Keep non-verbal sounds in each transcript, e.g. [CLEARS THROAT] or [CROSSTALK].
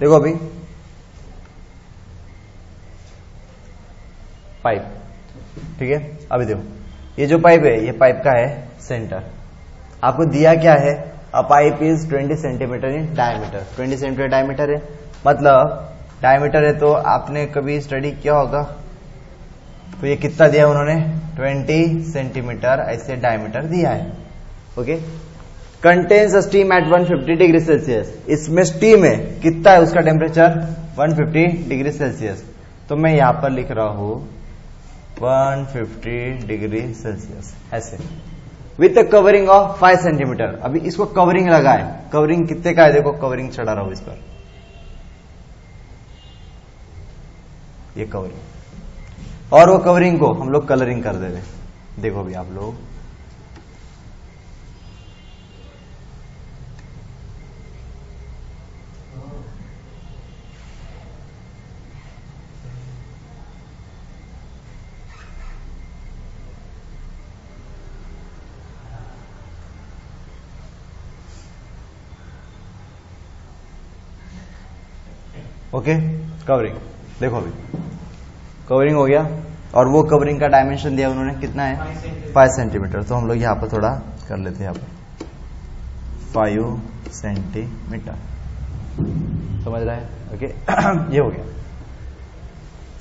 देखो अभी। पाइप। ठीक है? अभी देखो। ये जो पाइप है, ये पाइप का है सेंटर। आपको दिया क्या है? A pipe is 20 centimetre in diameter 20 centimetre diameter है। मतलब डायमीटर है तो आपने कभी स्टडी किया होगा? तो ये कितना दिया उन्होंने? 20 सेंटीमीटर ऐसे डायमीटर दिया है। Okay contains steam at 150 degree Celsius. इसमें स्टीम है कितना है उसका टेम्परेचर? 150 degree Celsius. तो मैं यहाँ पर लिख रहा हूँ 150 डिग्री सेल्सियस। ऐसे। With a covering of 5 centimetre अभी इसको कवरिंग लगा है कवरिंग कितने का है? देखो कवरिंग चढ़ा रहा हूँ इस पर। ये कवरिंग और वो कवरिंग को हम लोग कलरिंग कर दे रहे देखो भी आप लोग। ओके कवरिंग देखो अभी। कवरिंग हो गया। और वो कवरिंग का डायमेंशन दिया उन्होंने। कितना है? फाइव सेंटीमीटर तो हम लोग यहाँ पर थोड़ा कर लेते हैं यहाँ पर। फाइव सेंटीमीटर समझ रहा है? ओके ये हो गया।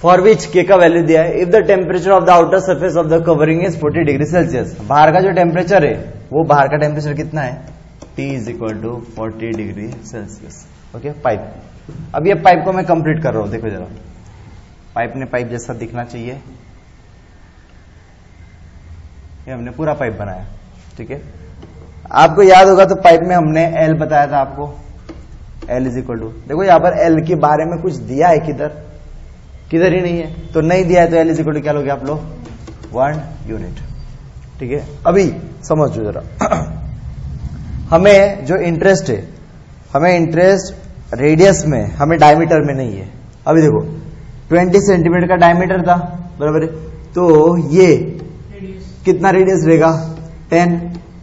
फॉर विच के का वैल्यू दिया है। If the temperature of the outer surface of the covering is 40 degree Celsius बाहर का जो टेम्परेचर है वो बाहर का टेम्परेचर कितना है? T is equal to forty degree Celsius okay pipe अब ये पाइप को मैं कंप्लीट कर रहा हूँ, देखो जरा। पाइप ने पाइप जैसा दिखना चाहिए। ये हमने पूरा पाइप बनाया, ठीक है? आपको याद होगा तो पाइप में हमने एल बताया था आपको। एल इज़ इक्वल टू देखो यहाँ पर एल के बारे में कुछ दिया है किधर? किधर ही नहीं है। तो नहीं दिया है तो एल इज़ इक्वल टू क्या लोगे आप लोग? वन यूनिट ठीक है? अभी समझ जरा। [CLEARS THROAT] हमें जो इंटरेस्ट है, हमें इंटरेस्ट रेडियस में हमें डायमीटर में नहीं है। अभी देखो 20 सेंटीमीटर का डायमीटर था बराबर तो ये कितना रेडियस रहेगा? 10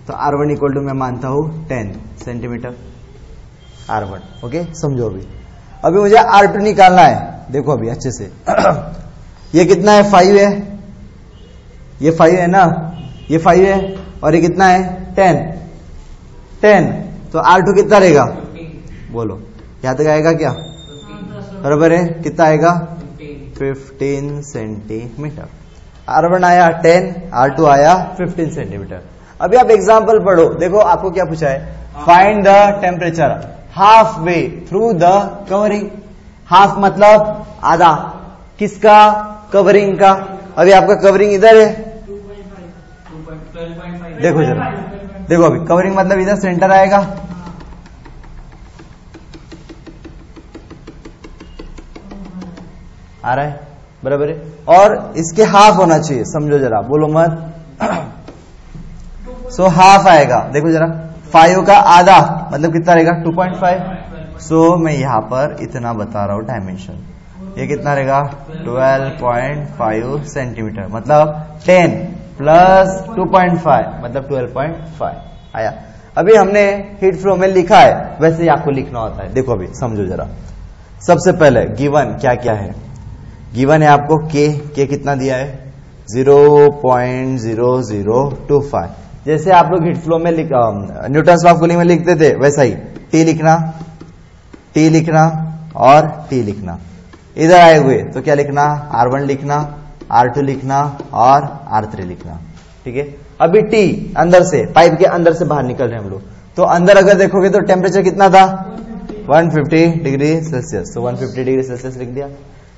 तो आर वन इक्वल टू मैं मानता हूँ 10 सेंटीमीटर आर वन ओके समझो अभी। अभी मुझे आर टू निकालना है। देखो अभी अच्छे से। [CLEARS THROAT] ये कितना है? फाइव है। ये फाइव है ना? ये फाइव है। और ये कितना है? टेन टेन तो आर टू कितना रहेगा? बोलो। यहाँ तक आएगा क्या? बराबर है? कितना आएगा? 15 सेंटीमीटर आर वन आया 10 आर टू आया 15 सेंटीमीटर अभी आप एग्ज़ाम्पल पढ़ो। देखो आपको क्या पूछा है? Find the temperature halfway through the covering half मतलब आधा। किसका? कवरिंग का। अभी आपका कवरिंग इधर है। देखो जरा। देखो अभी। कवरिंग मतलब इधर सेंटर आएगा। आ रहा है? बराबर है? और इसके हाफ़ होना चाहिए समझो जरा बोलो मत। सो so, हाफ़ आएगा। देखो जरा फाइव का आधा मतलब कितना रहेगा? 2.5 सो मैं यहाँ पर इतना बता रहा हूँ डायमेंशन ये कितना रहेगा? 12.5 सेंटीमीटर मतलब 10 प्लस 2.5 मतलब 12.5 आया। अभी हमने हीट फ्लो में लिखा है वैसे आपको लिखना होता है। देखो अभी समझो जरा। सबसे पहले गिवन क्या क्या है? गिवन है आपको के के कितना दिया है? 0.0025 जैसे आप लोग हिट फ्लो में न्यूटन लॉ कूलिंग में लिखते थे, वैसा ही। टी लिखना टी लिखना और टी लिखना। इधर आए हुए तो क्या लिखना? आर वन लिखना आर टू लिखना और आर थ्री लिखना। ठीक है? अभी टी अंदर से पाइप के अंदर से बाहर निकल रहे हैं हम लोग। तो अंदर अगर देखोगे तो टेम्परेचर कितना था? 150 डिग्री सेल्सियस तो 150 डिग्री सेल्सियस लिख दिया।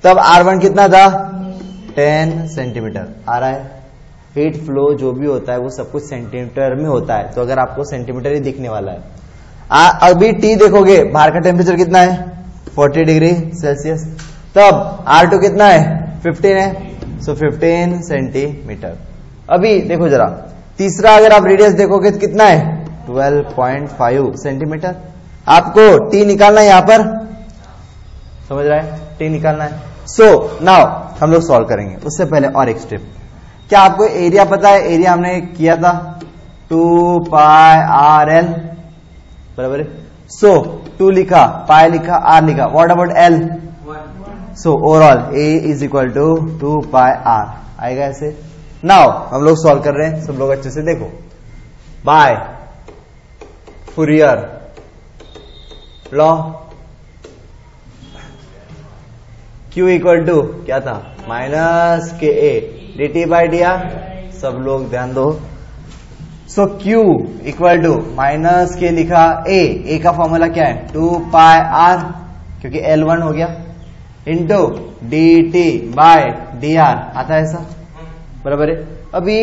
तब आर वन कितना था? 10 सेंटीमीटर आ रहा है। हीट फ्लो जो भी होता है वो सब कुछ सेंटीमीटर में होता है। तो अगर आपको सेंटीमीटर ही दिखने वाला है। आ, अभी टी देखोगे बाहर का टेम्परेचर कितना है? 40 डिग्री सेल्सियस तब आर टू कितना है? 15 है। सो so 15 सेंटीमीटर अभी देखो जरा। तीसरा अगर आप रेडियस देखोगे तो कितना है? 12.5 सेंटीमीटर आपको टी निकालना है यहाँ पर। समझ रहा है? टी निकालना है। सो so, नाउ हम लोग सॉल्व करेंगे। उससे पहले और एक स्टेप क्या आपको एरिया पता है? एरिया हमने किया था। Two pi R L. बराबर सो टू लिखा पाई लिखा आर लिखा। What about L so overall A is equal to two two pi. R ऐसे। नाउ हम लोग सॉल्व कर रहे हैं। सब लोग अच्छे से देखो। By Fourier law Q equal to क्या था? Minus K A D T by D R सब लोग ध्यान दो। So Q equal to minus K लिखा A. A का फॉर्मूला क्या है? टू पाई आर क्योंकि L वन हो गया। Into D T by D R आता है ऐसा? बराबर है। अभी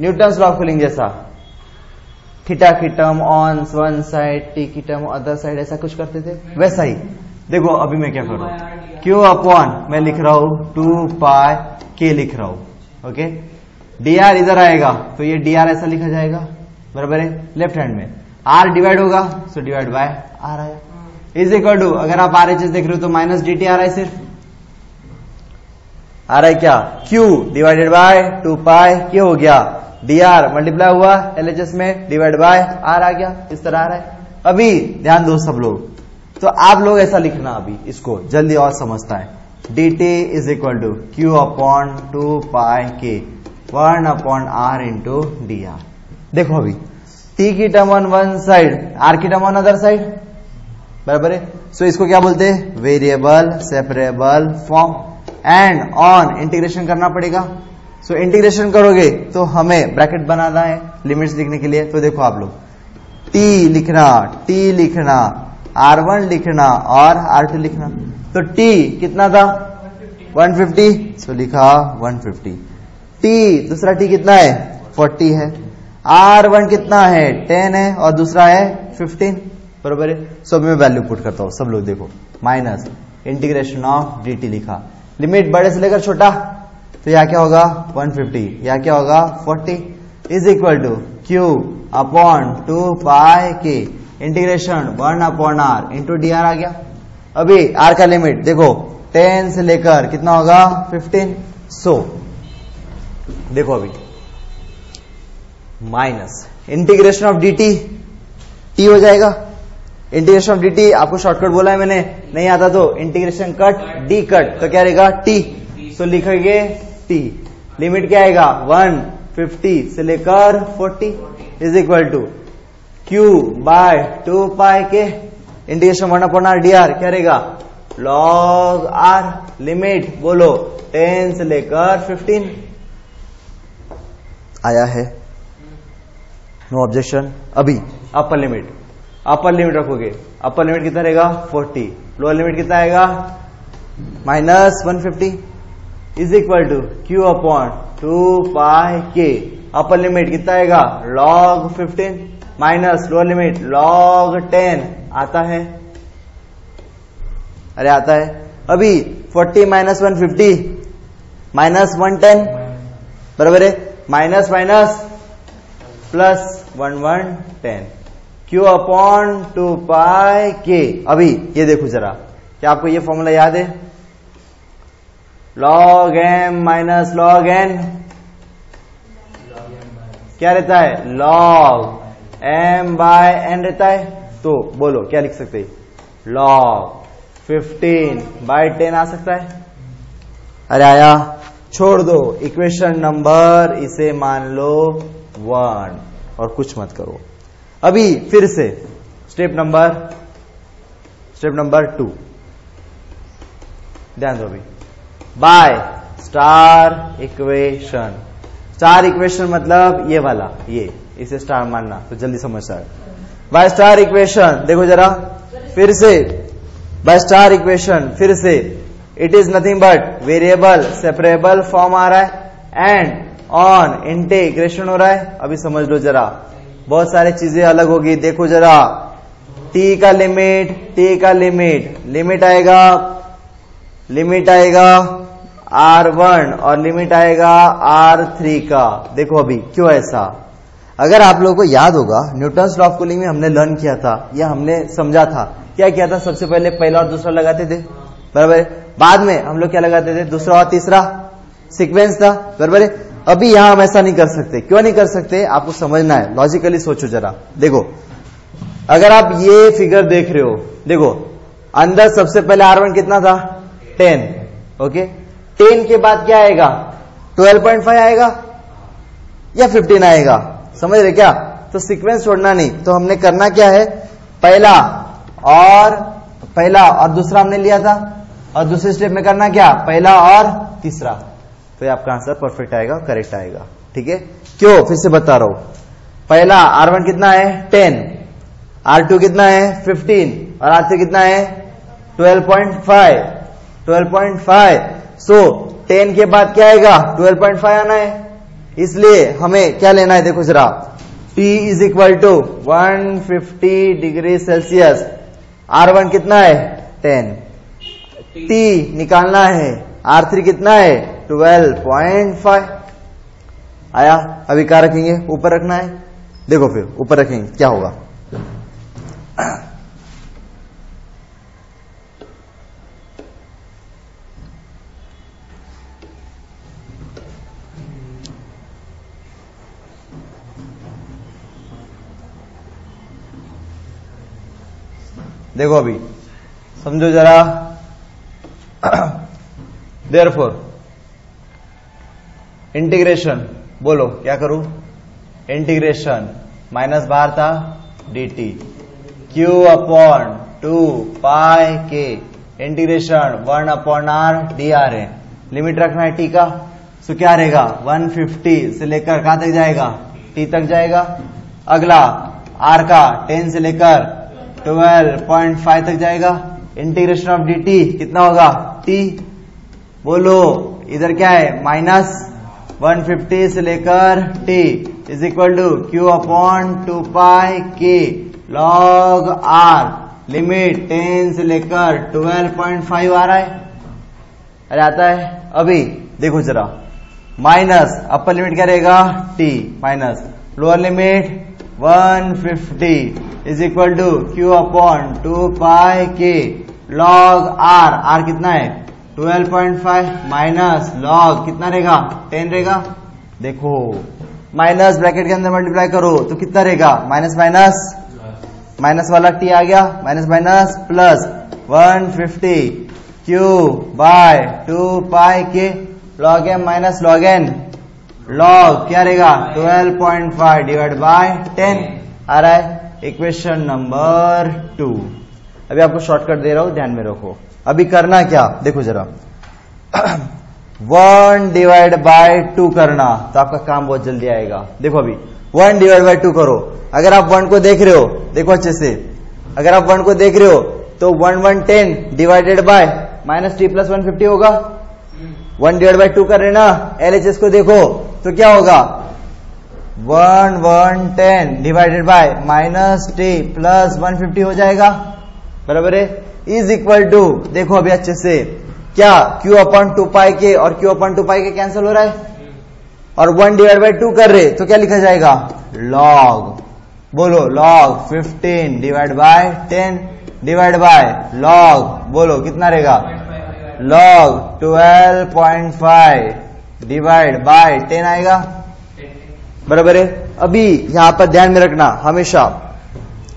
न्यूटन लॉ कूलिंग जैसा। थीटा की term on one side T की टर्म अदर साइड ऐसा कुछ करते थे। वैसा ही। देखो अभी मैं क्या कर रहा हूँ। क्यू अपॉन मैं लिख रहा हूँ टू पाई के लिख रहा हूँ ओके डी आर इधर आएगा तो ये डी आर ऐसा लिखा जाएगा बराबर है? लेफ़्ट हैंड में। आर डिवाइड होगा सो डिवाइड बाय आर आया। इज़ इक्वल टू अगर आप आर एच एस देख रहे हो तो माइनस डी टी आ रहा है सिर्फ़। आ रहा है क्या? Q divided by two pi क्या हो गया। डी आर मल्टीप्लाई हुआ एल एच एस में डिवाइड बाय आर आ गया। इस तरह आ रहा है। अभी ध्यान दो सब लोग। तो आप लोग ऐसा लिखना अभी इसको जल्दी और समझता है। D T is equal to Q upon two pi K one upon R into D R देखो अभी टी की term on one side R की टर्म ऑन अदर साइड बराबर है? सो इसको क्या बोलते हैं? Variable separable form and on integration करना पड़ेगा। सो so, इंटीग्रेशन करोगे तो हमें ब्रैकेट बनाना है लिमिट्स लिखने के लिए। तो देखो आप लोग टी लिखना टी लिखना आर वन लिखना, और आर टू लिखना। तो टी कितना था? 150 फिफ्टी सो लिखा 150 टी दूसरा टी कितना है? 40 है। आर वन कितना है? 10 है, और दूसरा है 15 बरोबर है? सो मैं वैल्यू पुट करता हूँ, सब लोग देखो। Minus integration of D T लिखा। लिमिट बड़े से लेकर छोटा तो यह क्या होगा? 150 यह क्या होगा? 40 is equal to Q upon two pi K integration one upon R into D R आ गया। अभी आर का लिमिट देखो टेन से लेकर कितना होगा? 15 सो देखो अभी। Minus integration of D T T हो जाएगा। इंटीग्रेशन ऑफ़ डी टी आपको शॉर्टकट बोला है मैंने, नहीं आता तो इंटीग्रेशन कट डी कट तो क्या रहेगा? टी तो लिखेंगे टी लिमिट क्या आएगा? 150 से लेकर 40 is equal to Q by two pi K integration one upon R D R क्या रहेगा लॉग आर लिमिट बोलो टेन से लेकर 15 आया है नो ऑब्जेक्शन अभी अपर लिमिट अपर लिमिट रखोगे अपर लिमिट कितना रहेगा 40 लोअर लिमिट कितना आएगा minus one fifty is equal to Q upon two pi K upper limit कितना आएगा log 15 minus lower limit log ten आता है। अरे आता है। अभी 40 minus one fifty, minus one ten, बराबर है? Minus minus plus one one ten. Q upon two pi K अभी ये देखो जरा, क्या आपको ये फॉर्मूला याद है? Log M minus log N क्या रहता है? लॉग एम बाय एन रहता है तो बोलो, क्या लिख सकते हैं? लॉग 15 बाय 10 आ सकता है? अरे आया, छोड़ दो इक्वेशन नंबर इसे मान लो वन और कुछ मत करो। अभी फिर से step number step number two ध्यान दो अभी। By star equation star equation मतलब ये वाला, ये। इसे स्टार मानना तो जल्दी समझता है बाय स्टार इक्वेशन देखो जरा, फिर से। बाय स्टार इक्वेशन फिर से। It is nothing but variable separable form आ रहा है एंड ऑन इंटीग्रेशन हो रहा है। अभी समझ लो जरा। बहुत सारी चीज़ें अलग होगी, देखो जरा। T का लिमिट t का लिमिट लिमिट आएगा लिमिट आएगा R1 और लिमिट आएगा R3 का। देखो अभी, क्यों ऐसा? अगर आप लोगों को याद होगा न्यूटन लॉ ऑफ़ कूलिंग में हमने लर्न किया था, या हमने समझा था। क्या किया था? सबसे पहले पहला और दूसरा लगाते थे। बराबर? बाद में हम लोग क्या लगाते थे? दूसरा और तीसरा सीक्वेंस था। बराबर अभी यहाँ हम ऐसा नहीं कर सकते। क्यों नहीं कर सकते? आपको समझना है। लॉजिकली सोचो जरा। देखो, अगर आप ये फिगर देख रहे हो, देखो, अंदर सबसे पहले आर वन कितना था? टेन ओके टेन के बाद क्या आएगा? ट्वेल्व पॉइंट फाइव आएगा? या फिफ्टीन आएगा? समझ रहे क्या? तो सीक्वेंस छोड़ना नहीं। तो हमने करना क्या है? पहला और पहला और दूसरा हमने लिया था। और दूसरे स्टेप में करना क्या? पहला और तीसरा। तो ये आपका आंसर परफेक्ट आएगा करेक्ट आएगा। ठीक है? क्यों? फिर से बता रहा हूँ। पहला आर वन कितना है? टेन आर टू कितना है? फिफ्टीन और आर थ्री कितना है? Twelve point five twelve point five so ten के बाद क्या आएगा? ट्वेल्व पॉइंट फाइव आना है। इसलिए हमें क्या लेना है? देखो जरा। T is equal to one fifty degree Celsius R one कितना है? टेन T निकालना है। आर थ्री कितना है? ट्वेल्व पॉइंट फाइव आया, अभी क्या रखेंगे? ऊपर रखना है। देखो फिर, ऊपर रखेंगे। क्या होगा? देखो अभी। समझो जरा। देर फोर इंटीग्रेशन बोलो, क्या करूँ? इंटीग्रेशन माइनस बाहर था D T Q upon two pi K integration one upon R D R है। लिमिट रखना है टी का। सो क्या रहेगा? 150 से लेकर कहाँ तक जाएगा? टी तक जाएगा। अगला आर का 10 से लेकर 12.5 तक जाएगा। इंटीग्रेशन ऑफ़ डी टी कितना होगा? टी बोलो, इधर क्या है? माइनस 150 से लेकर T is equal to Q upon two pi K log R limit ten से लेकर 12.5 आ रहा है। अरे आता है। अभी देखो जरा। माइनस अपर लिमिट क्या रहेगा? T minus lower limit 150 is equal to Q upon two pi K log R are कितना है? 12.5 माइनस लॉग कितना रहेगा? 10 रहेगा। देखो माइनस ब्रैकेट के अंदर मल्टीप्लाई करो तो कितना रहेगा? माइनस माइनस माइनस वाला टी आ गया। Minus minus plus 150 Q by two pi K log M minus log N log क्या रहेगा? 12.5 डिवाइड बाय टेन आ रहा है इक्वेशन नंबर टू अभी आपको शॉर्टकट दे रहा हूँ, ध्यान में रखो। अभी करना क्या? देखो जरा। वन डिवाइड बाय टू करना तो आपका काम बहुत जल्दी आएगा। देखो अभी। वन डिवाइड बाय टू करो। अगर आप वन को देख रहे हो, देखो अच्छे से। अगर आप वन को देख रहे हो तो one one ten divided by minus T plus one fifty होगा। वन डिवाइड बाय टू कर रहे ना? एल एच एस को देखो तो क्या होगा? One one, ten divided by minus T plus one fifty हो जाएगा। बराबर है? इज़ इक्वल टू देखो अभी अच्छे से, क्या क्यू अपॉन टू पाई के और क्यू अपॉन टू पाई के कैंसिल हो रहा है? और वन डिवाइड बाय टू कर रहे तो क्या लिखा जाएगा? लॉग बोलो log fifteen divide by ten divide by log बोलो, कितना रहेगा? Log twelve point five divide by ten आएगा? बराबर है? अभी यहाँ पर ध्यान में रखना हमेशा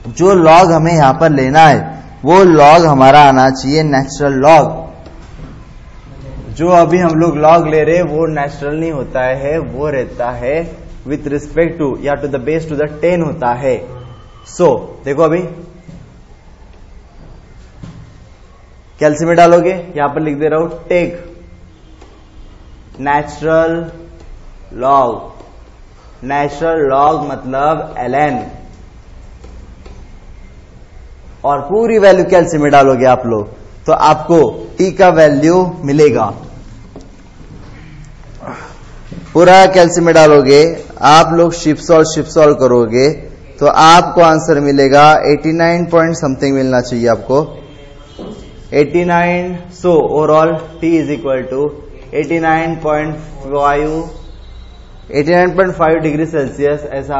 जो लॉग हमें यहाँ पर लेना है वो लॉग हमारा आना चाहिए नेचुरल लॉग जो अभी हम लोग लॉग ले रहे वो नेचुरल नहीं होता है वो रहता है विथ रिस्पेक्ट टू या to the base to the ten होता है। सो so, देखो अभी। कैल्सी में डालोगे? यहाँ पर लिख दे रहा हूँ, take. Natural log natural log मतलब एल और पूरी वैल्यू कैल्सी में डालोगे आप लोग तो आपको टी का वैल्यू मिलेगा। पूरा कैल्सी में डालोगे, आप लोग शिप सॉल्व शिप सॉल्व करोगे तो आपको आंसर मिलेगा 89 पॉइंट समथिंग मिलना चाहिए आपको। 89 so overall T is equal to 89.5 89.5 degree Celsius ऐसा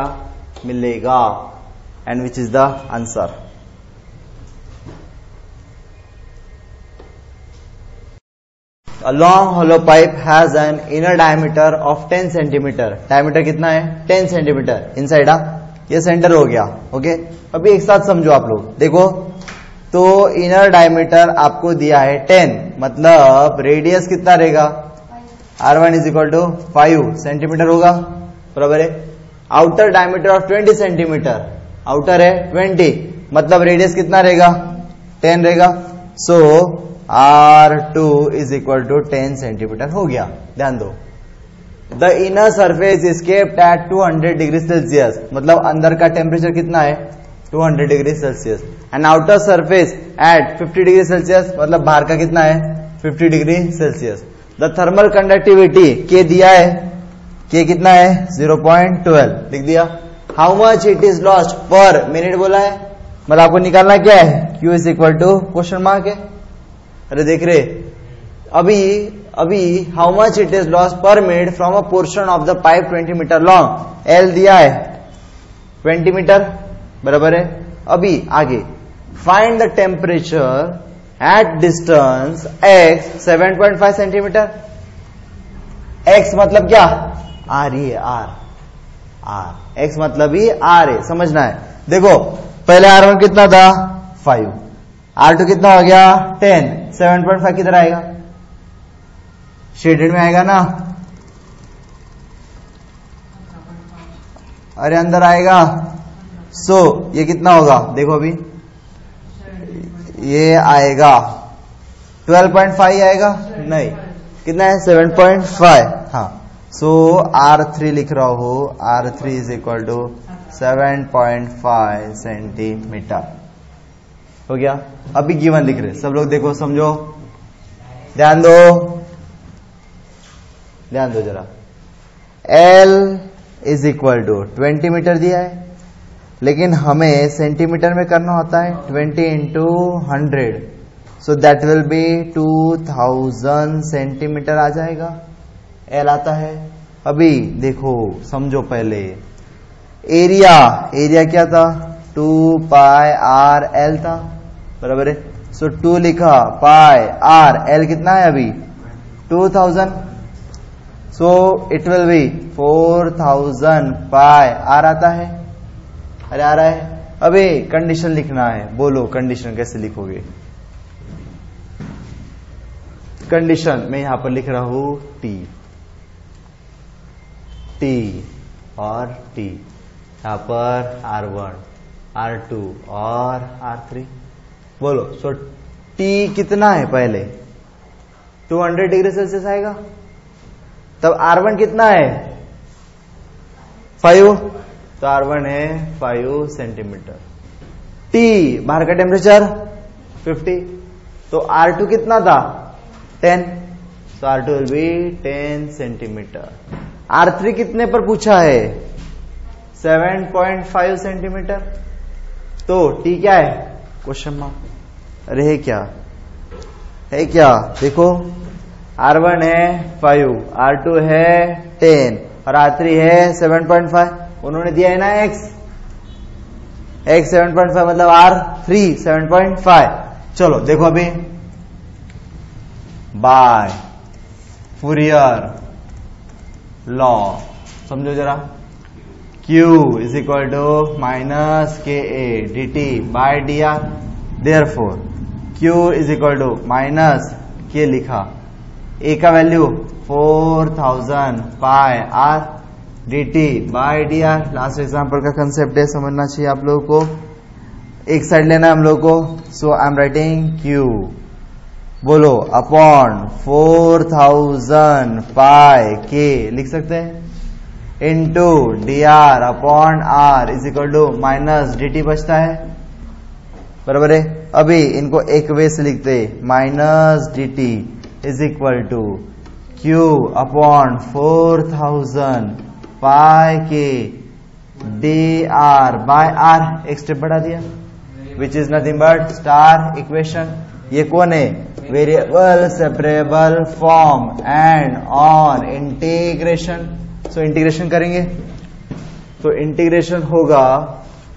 मिलेगा and which is the answer A long hollow pipe has an inner diameter of 10 centimeter. Diameter कितना है? 10 सेंटीमीटर इनसाइड आ? ये सेंटर हो गया ओके अभी एक साथ समझो आप लोग। देखो तो इनर डायमीटर आपको दिया है टेन मतलब रेडियस कितना रहेगा? R one is equal to five centimetre होगा। बराबर है? Outer diameter of 20 centimetre outer है 20 मतलब रेडियस कितना रहेगा? टेन रहेगा। So R two is equal to ten centimetre हो गया। ध्यान दो। The inner surface is kept at 200 degree Celsius मतलब अंदर का टेम्परेचर कितना है? 200 degree Celsius. And outer surface at 50 degree Celsius मतलब बाहर का कितना है? 50 degree Celsius. The thermal conductivity K दिया है। के कितना है? 0.12 लिख दिया। How much it is lost per minute बोला है। मतलब आपको निकालना क्या है? Q is equal to question mark है। अरे देख रहे। अभी अभी how much it is loss per minute from a portion of the pipe 20 metre long L दिया है। 20 मीटर बराबर है? अभी, आगे। Find the temperature at distance X 7.5 centimetre X मतलब क्या? आर है आर आर एक्स मतलब ही आर है समझना है। देखो, पहले आर वन कितना था? फाइव आर टू कितना हो गया? टेन सेवन पॉइंट फाइव किधर आएगा? शेडेड में आएगा ना? अरे, अंदर आएगा। सो so, ये कितना होगा? देखो अभी। ये आएगा। 12.5 आएगा? नहीं। कितना है? 7.5 हाँ। सो आर थ्री लिख रहा हूँ। R three is equal to seven point five centimetre हो गया? अभी गिवन लिख रहे। सब लोग देखो समझो। ध्यान दो। ध्यान दो जरा। L is equal to twenty metre दिया है। लेकिन हमें सेंटीमीटर में करना होता है twenty into hundred. So that will be two thousand centimetre आ जाएगा। एल आता है। अभी देखो, समझो पहले। एरिया एरिया क्या था? टू पाई आर एल था। बराबर है? सो टू लिखा पाई आर एल कितना है अभी? Two thousand so it will be four thousand pi R आता है। अरे आ रहा है। अभी कंडीशन लिखना है। बोलो कंडीशन कैसे लिखोगे? कंडीशन मैं यहाँ पर लिख रहा हूँ टी टी और टी यहाँ पर आर वन आर टू और आर थ्री बोलो सो टी कितना है पहले? 200 डिग्री सेल्सियस आएगा। तब आर वन कितना है? फाइव तो आर वन है फाइव सेंटीमीटर। टी बाहर का टेम्परेचर 50 तो आर टू कितना था? 10 तो R two will be 10 centimetre R three कितने पर पूछा है? 7.5 सेंटीमीटर तो टी क्या है? क्वेश्चन मार्क अरे, है क्या? है क्या? देखो। आर वन है फाइव आर टू है टेन और आर थ्री है सेवन पॉइंट फाइव उन्होंने दिया है ना X X seven point five मतलब R three seven point five चलो, देखो अभी। बाय फुरियर लॉ समझो जरा। Q is equal to minus K A D T by D R therefore Q is equal to minus K लिखा। A का value 4000 pi R dt by dr. Last example का concept है, समझना चाहिए आप लोगों को। एक साइड लेना है हम लोग को। So I am writing Q बोलो अपॉन 4000 पाई के लिख सकते हैं? Into D R upon R is equal to minus D T बचता है। बराबर है? अभी इनको एक वे से लिखते minus D T is equal to Q upon four thousand pi K D R by R एक स्टेप बढ़ा दिया। Which is nothing but star equation ये कौन है? Variable separable form and on integration so integration करेंगे। तो integration होगा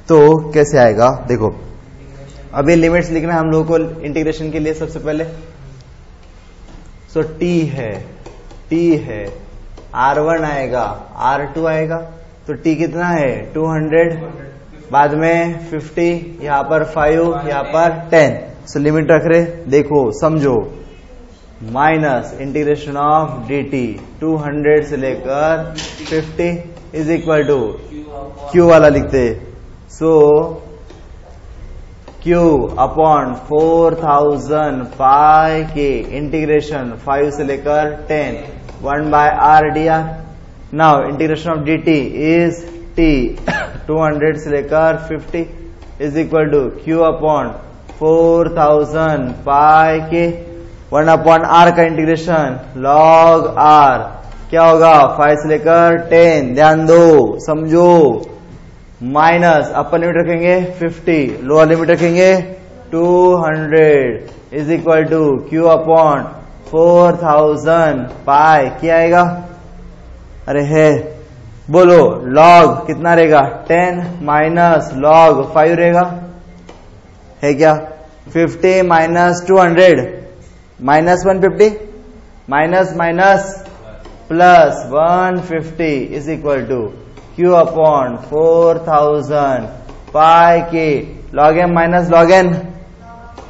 तो कैसे आएगा? देखो। अभी लिमिट्स लिखना हम लोगों को इंटीग्रेशन के लिए सबसे पहले। सो so, टी है। टी है। आर वन आएगा आर टू आएगा तो टी कितना है? टू हंड्रेड बाद में फिफ्टी यहाँ पर फाइव यहाँ पर टेन सो लिमिट रख रहे, देखो, समझो। Minus integration of D T two hundred से लेकर fifty is equal to Q वाला लिखते। So Q upon four thousand pi K integration five से लेकर ten one by R D R. Now integration of D T is T two hundred से लेकर fifty is equal to Q upon four thousand pi K one upon R का integration log R क्या होगा? Five से लेकर ten ध्यान दो, समझो। माइनस अपर लिमिट रखेंगे 50 लोअर लिमिट रखेंगे 200 is equal to Q upon four thousand pi क्या आएगा? अरे है। बोलो लॉग कितना रहेगा? टेन माइनस लॉग फाइव रहेगा। है क्या? 50 minus two hundred. Minus one fifty? Minus minus plus one fifty is equal to Q upon four thousand pi K. Log N minus log N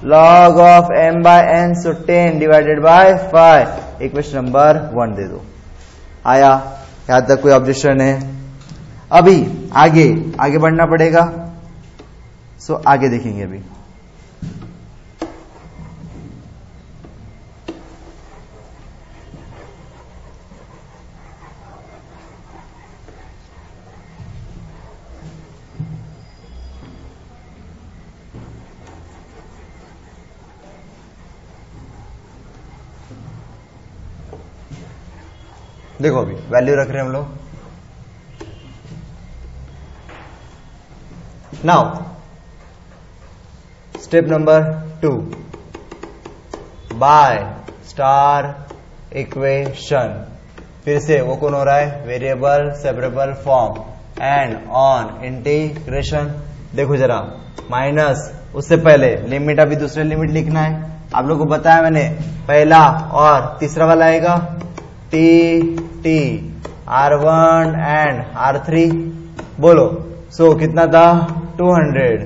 log of M by N so ten divided by five equation number one दे दो। आया? यहाँ तक कोई objection है। अभी, आगे आगे बढ़ना पड़ेगा। सो आगे देखेंगे अभी। देखो अभी वैल्यू रख रहे हैं हम लोग। Now step number two by star equation फिर से वो कौन हो रहा है? Variable separable form and on integration देखो जरा माइनस उससे पहले लिमिट अभी दूसरे लिमिट लिखना है। आप लोग को बताया मैंने, पहला और तीसरा वाला आएगा T T R one and R three बोलो। सो so, कितना था? 200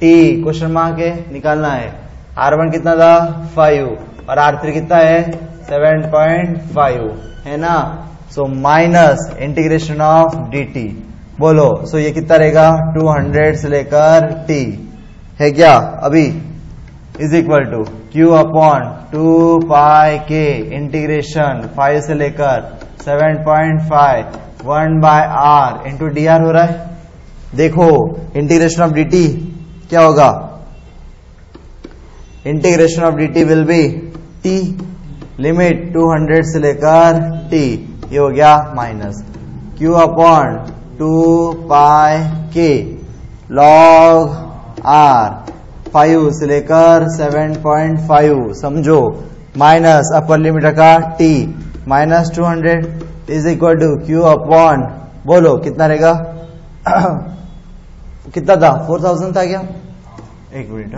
टी क्वेश्चन मार्क है निकालना है। आर वन कितना था? फाइव और आर थ्री कितना है? 7.5 है ना? So minus integration of D T बोलो। सो so, ये कितना रहेगा? 200 से लेकर टी है क्या? अभी। Is equal to Q upon two pi K integration five से लेकर seven point five one by R into D R हो रहा है। देखो इंटीग्रेशन ऑफ़ डी टी क्या होगा? Integration of D T will be T limit 200 से लेकर टी ये हो गया minus Q upon two pi K log R five से लेकर सेवन पॉइंट फाइव समझो। माइनस अपर लिमिट रखा T minus two hundred is equal to Q upon बोलो कितना रहेगा? [CLEARS THROAT] कितना था? फोर थाउज़ेंड था क्या? एक मिनट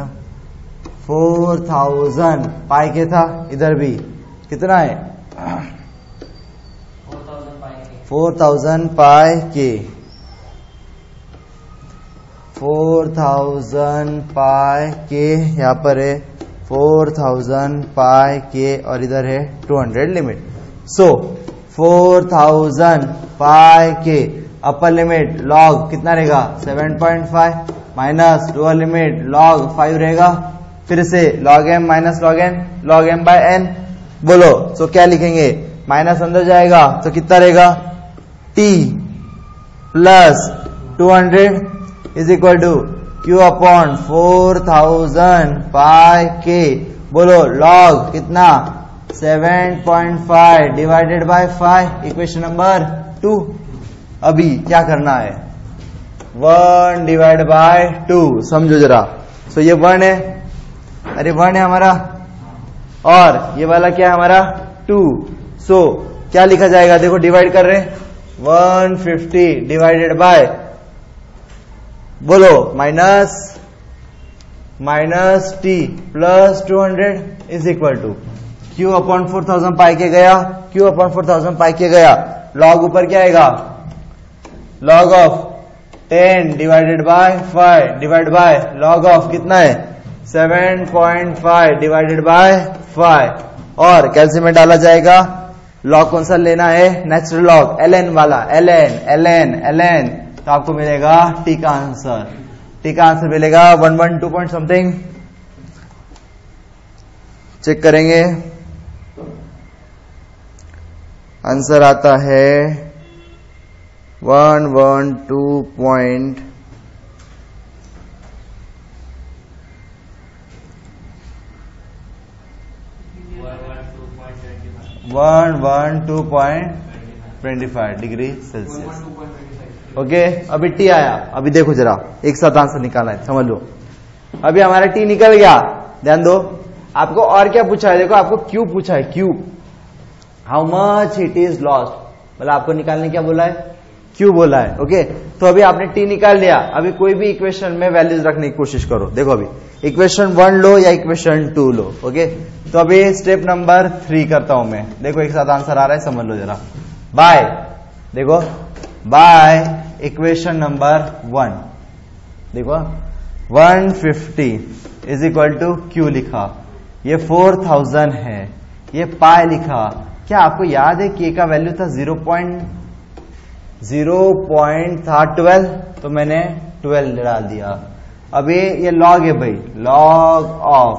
फोर थाउज़ेंड पाई के था इधर भी। कितना है? फोर थाउज़ेंड पाई के। फोर थाउज़ेंड पाई के यहाँ पर है। फोर थाउज़ेंड पाई के और इधर है two hundred limit. So four thousand pi K upper limit log कितना रहेगा? Seven point five minus lower limit log five रहेगा। फिर से log M minus log N log M by N बोलो। तो क्या लिखेंगे? माइनस अंदर जाएगा तो कितना रहेगा? T plus two hundred is equal to Q upon four thousand pi K बोलो लॉग कितना? 7.5 divided by 5 equation number two. अभी क्या करना है? वन डिवाइड बाय टू समझो जरा। सो ये वन है। अरे वन है हमारा। और ये वाला क्या है हमारा? टू। सो so, क्या लिखा जाएगा? देखो डिवाइड कर रहे वन फिफ्टी डिवाइडेड बाय बोलो minus minus T plus two hundred is equal to Q upon four thousand pi K गया Q upon four thousand pi K गया। लॉग ऊपर क्या आएगा? Log of ten divided by five divide by log of कितना है? Seven point five divided by five और calcium में डाला जाएगा? लॉग कौन सा लेना है? नेचुरल लॉग एल एन वाला L N L N L N तो आपको मिलेगा टी का आंसर। टी का आंसर मिलेगा one one two point something. Check करेंगे। आंसर आता है one one two point one one two point twenty five degree Celsius. Okay, अभी टी आया। अभी देखो जरा, एक साथ आंसर निकाला है, समझ लो। अभी हमारा टी निकल गया। ध्यान दो, आपको और क्या पूछा है? देखो, आपको क्यू पूछा है, Q. How much it is lost मतलब आपको निकालने क्या बोला है? क्यू बोला है? ओके तो अभी आपने टी निकाल लिया। अभी कोई भी इक्वेशन में वैल्यूज़ रखने की कोशिश करो। देखो अभी। इक्वेशन वन लो या इक्वेशन टू लो। ओके तो अभी स्टेप नंबर थ्री करता हूँ मैं। देखो, एक साथ आंसर आ रहा है, समझ लो जरा। बाय देखो। बाय इक्वेशन नंबर वन देखो। 150 इज़ इक्वल टू क्यू लिखा। ये 4000 है। ये पाए लिखा। क्या आपको याद है के का वैल्यू था ज़ीरो पॉइंट ज़ीरो पॉइंट था ट्वेल्व तो मैंने ट्वेल्व डाल दिया। अभी ये ये लॉग है भाई। Log of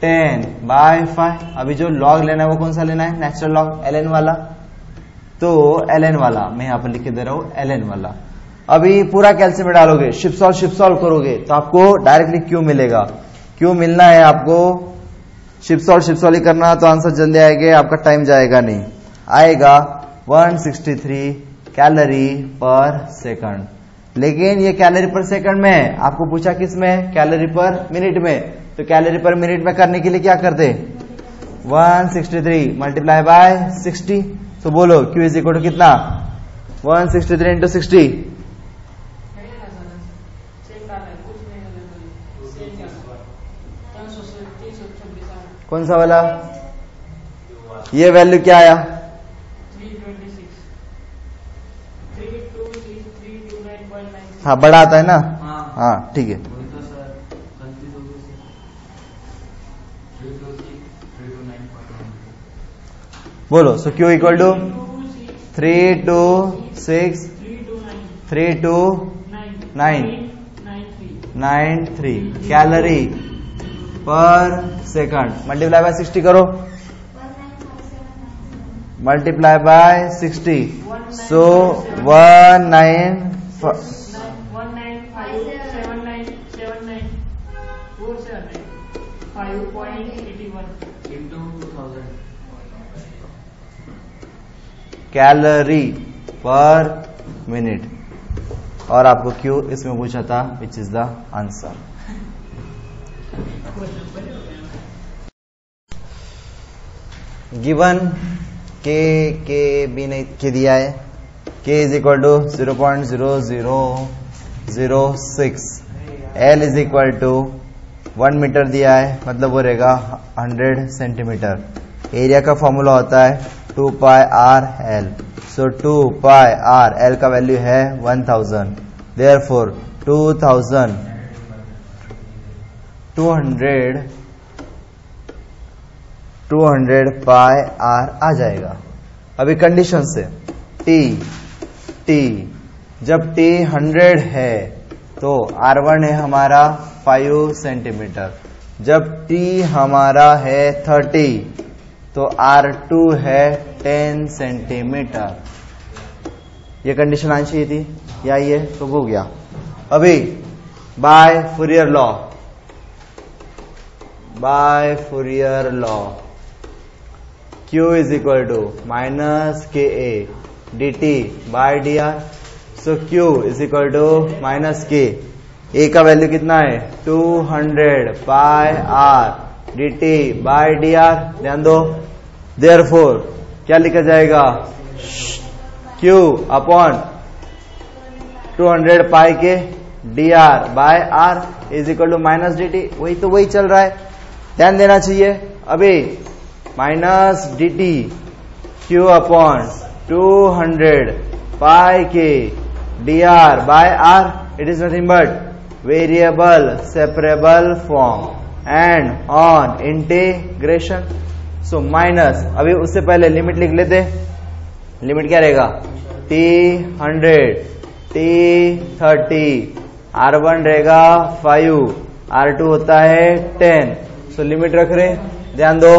ten by five अभी जो लॉग लेना है वो कौन सा लेना है? नेचुरल लॉग एल एन वाला। तो एल एन वाला। मैं यहाँ पर लिख के दे रहा हूँ एल एन वाला। अभी पूरा कैल्सियम में डालोगे शिप सॉल्व शिप सॉल्व करोगे तो आपको डायरेक्टली क्यू मिलेगा? क्यू मिलना है आपको? शिप सॉल्व शिप सॉल्व करना तो आंसर जल्दी आएगा, आपका टाइम जाएगा नहीं। आएगा 163 कैलोरी पर सेकंड लेकिन ये कैलोरी पर सेकंड में है। आपको पूछा किसमें? कैलोरी पर मिनट में। तो कैलोरी पर मिनट में करने के लिए क्या करते 163 मल्टीप्लाई बाय 60 तो बोलो क्यू इज़ इक्वल टू कितना? 163 इंटू सिक्सटी कौन सा वाला? ये वैल्यू क्या आया? हाँ बड़ा आता है ना? हाँ। ठीक है। बोलो so Q equal to three two six three two nine nine three calorie per second multiply by sixty करो। Multiply by sixty so one nine calorie per minute और आपको क्यों इसमें पूछा था which is the answer given के के बी ने के दिया है। K is equal to zero point zero zero zero six L is equal to one metre दिया है मतलब वो रहेगा हंड्रेड सेंटीमीटर एरिया का फॉर्मूला होता है two pi R L so two pi R L का वैल्यू है one thousand there four two thousand two hundred two hundred pi R आ जाएगा। अभी कंडीशन से टी टी जब टी हंड्रेड है तो आर वन है हमारा फाइव सेंटीमीटर जब टी हमारा है थर्टी तो आर टू है टेन सेंटीमीटर ये कंडीशन आनी चाहिए थी, या ये? तो हो गया। अभी by Fourier law by Fourier law Q is equal to minus Ka dt by dr. So, Q is equal to minus K. A का वैल्यू कितना है? 200 hundred pi R D T by D R ध्यान दो। There four क्या लिखा जाएगा? Q upon 200 hundred pi K D R by R is equal to minus D T वही तो वही चल रहा है। ध्यान देना चाहिए। अभी minus D T Q upon two hundred pi K D R by R it is nothing but variable separable form and on integration so minus अभी उससे पहले लिमिट लिख लेते। लिमिट क्या रहेगा? T hundred T thirty R one रहेगा five R two होता है टेन सो लिमिट रख रहे ध्यान दो।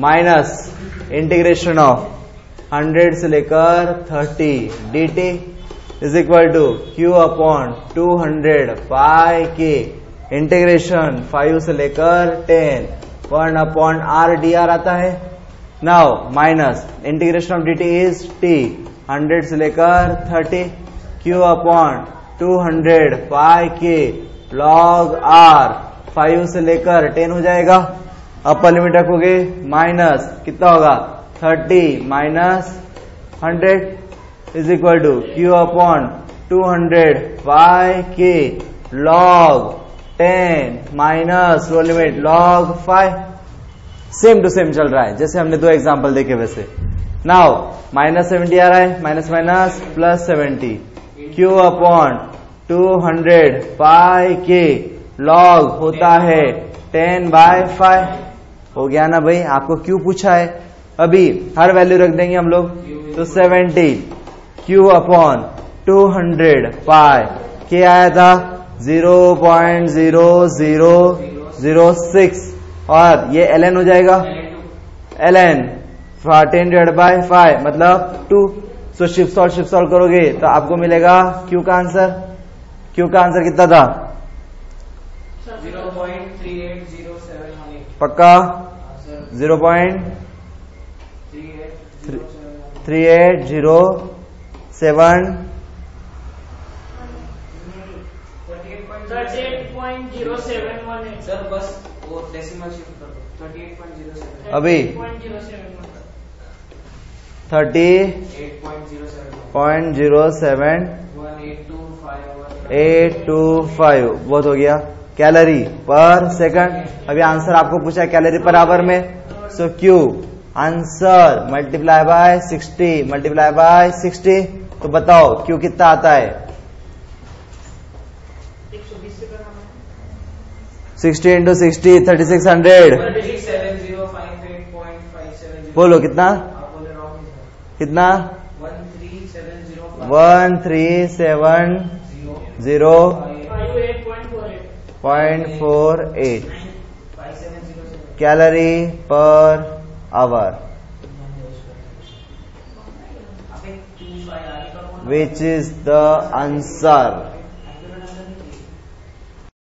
माइनस इंटीग्रेशन ऑफ़ 100 से लेकर 30 dt is equal to Q upon 200 pi K integration 5 से लेकर 10 one upon R D R आता है। Now minus integration of dt is T 100 से लेकर 30 क्यू अपॉन 200 पाई के लॉग आर 5 से लेकर टेन हो जाएगा। अपर लिमिट रखोगे माइनस, कितना होगा? 30 minus 100 is equal to Q upon 200 pi K log ten minus low limit log five same to same चल रहा है, जैसे हमने दो एग्जांपल देखे वैसे। नाउ माइनस सेवेंटी आ रहा है minus minus plus seventy Q upon two hundred pi K log होता है टेन बाय फाइव हो गया ना भाई? आपको क्यू पूछा है? अभी हर वैल्यू रख देंगे हम लोग। तो seventy Q upon two hundred pi K आया था zero point zero zero zero six और ये एल हो जाएगा। L N ten divide by five मतलब two so shift solve shift solve करोगे तो आपको मिलेगा क्यू का आंसर क्यू का आंसर कितना था? पक्का? Zero point three eight zero seven sir बस वो डेसिमल शिफ्ट कर दो। 38.07 अभी thirty point zero seven 1825 eight two five बहुत हो गया? Calorie per second. अभी आंसर आपको पूछा कैलोरी पर आवर में। So Q answer multiply by 60 multiply by 60 तो बताओ क्यू कितना आता है? 60 into sixty thirty six hundred बोलो कितना? कितना? One three seven zero point four eight 5707 calorie per hour आप एक 25 आगे करो which is the answer?